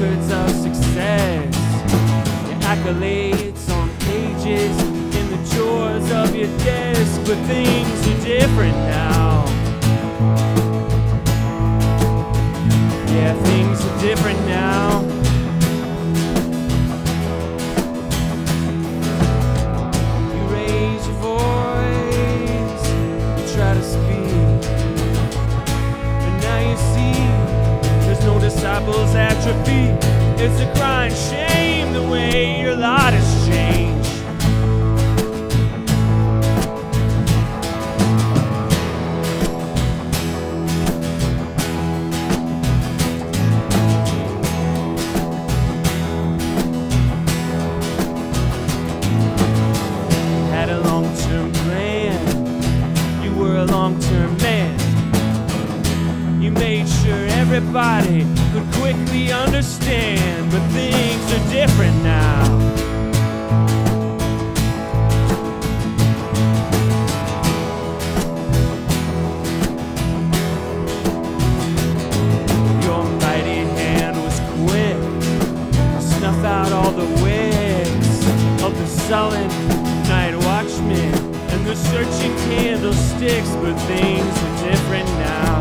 records of success. Your accolades on pages in the drawers of your desk, but things are different now. No disciples at your feet. It's a crying shame the way your lot has changed. had a long-term plan. You were a long-term everybody could quickly understand, but things are different now. Your mighty hand was quick to snuff out all the wigs of the sullen night watchmen and the searching candlesticks, but things are different now.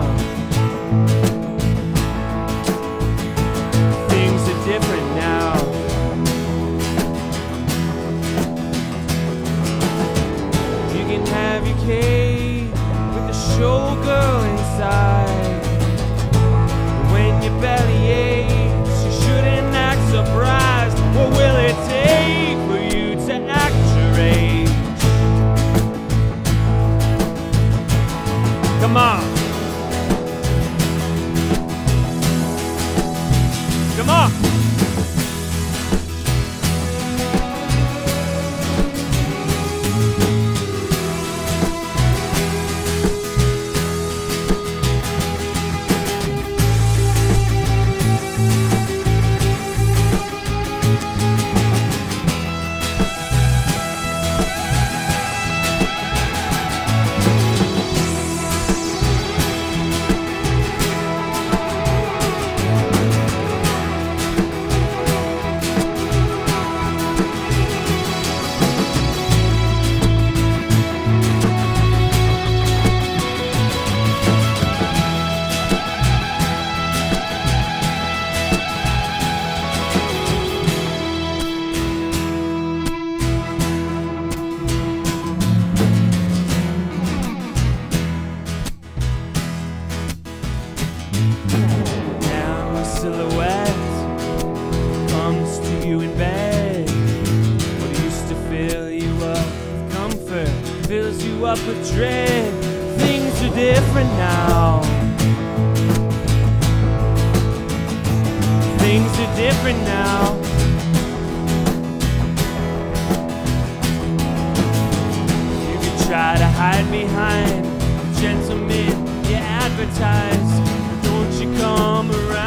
Come on. Fills you up with dread. Things are different now. Things are different now. You can try to hide behind gentlemen you advertise. Don't you come around?